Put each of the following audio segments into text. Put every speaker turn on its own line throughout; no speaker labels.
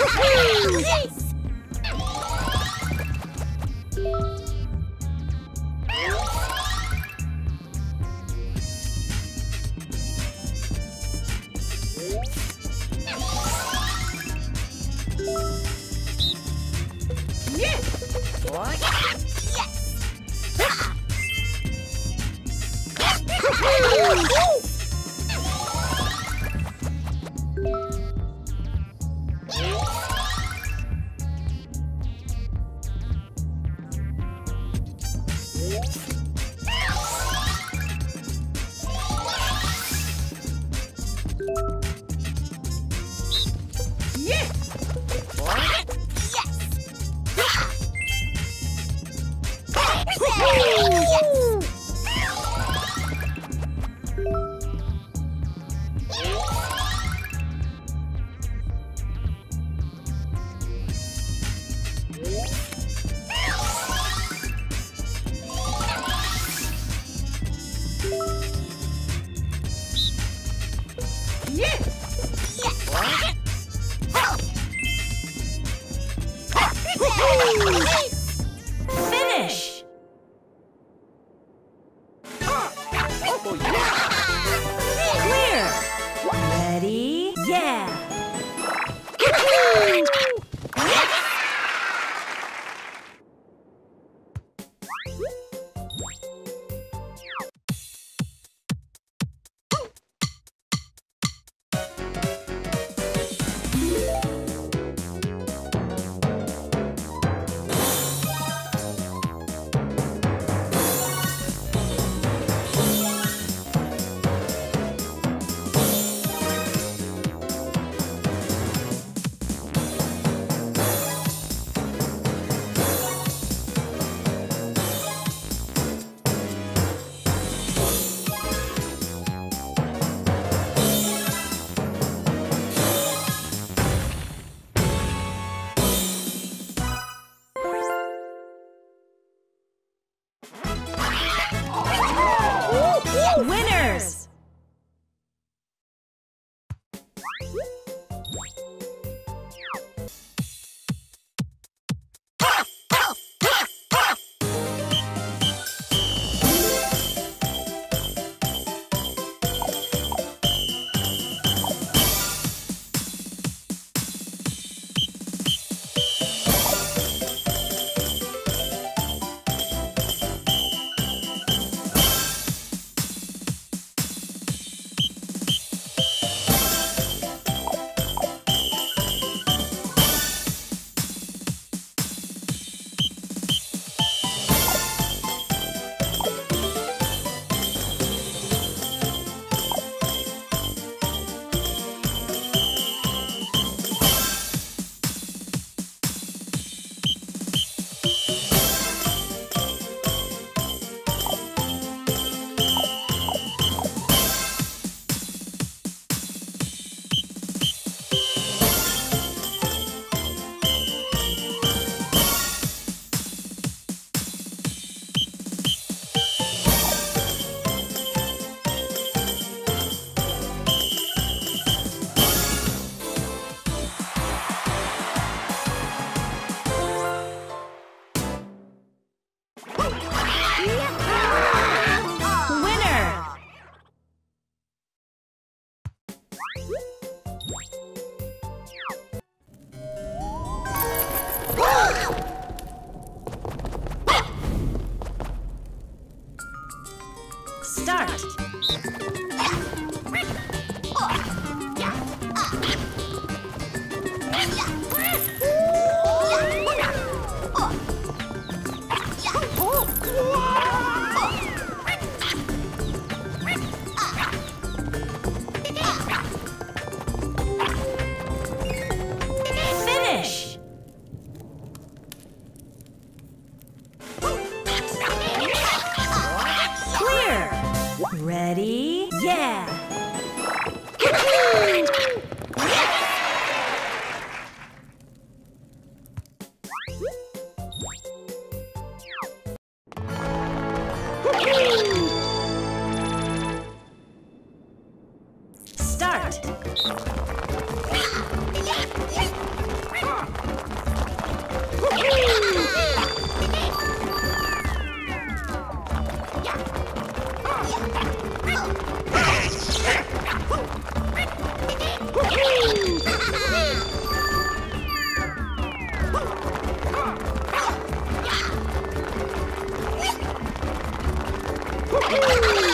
yes!
What? 一 Ready? Yeah. Finish.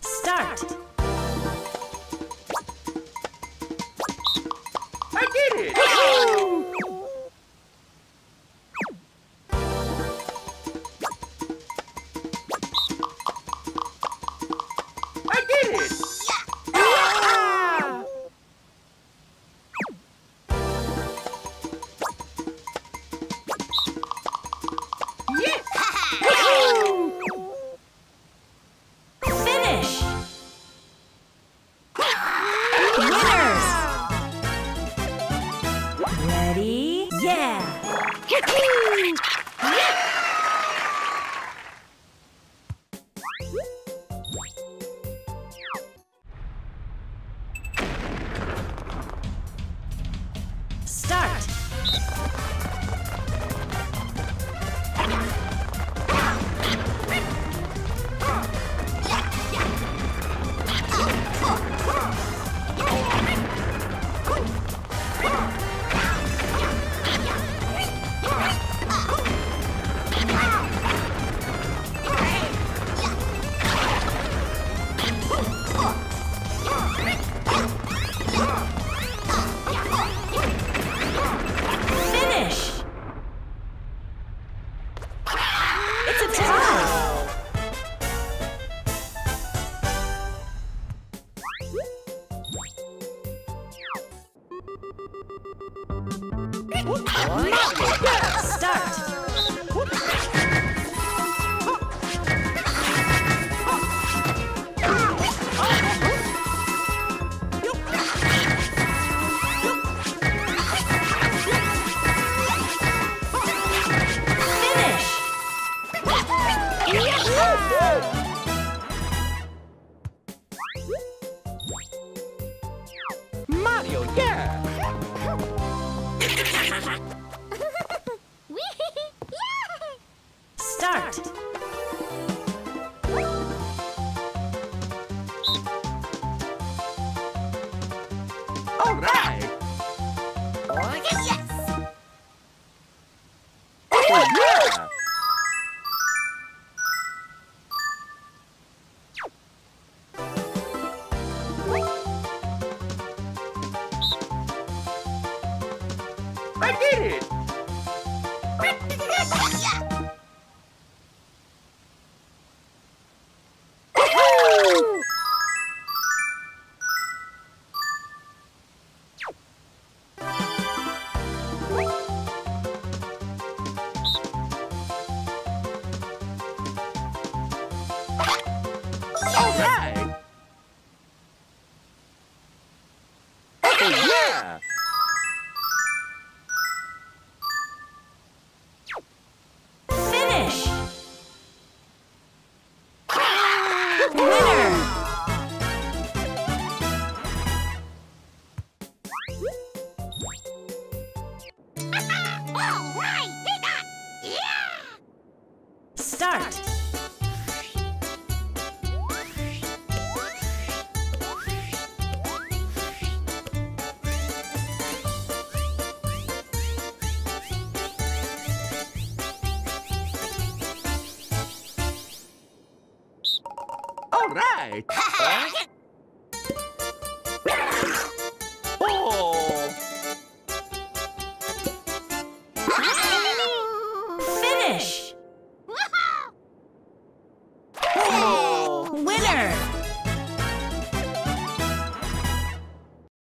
Start.
Yeah.
Start.
All right! Oh, oh, yeah! I did it! yeah.
All right.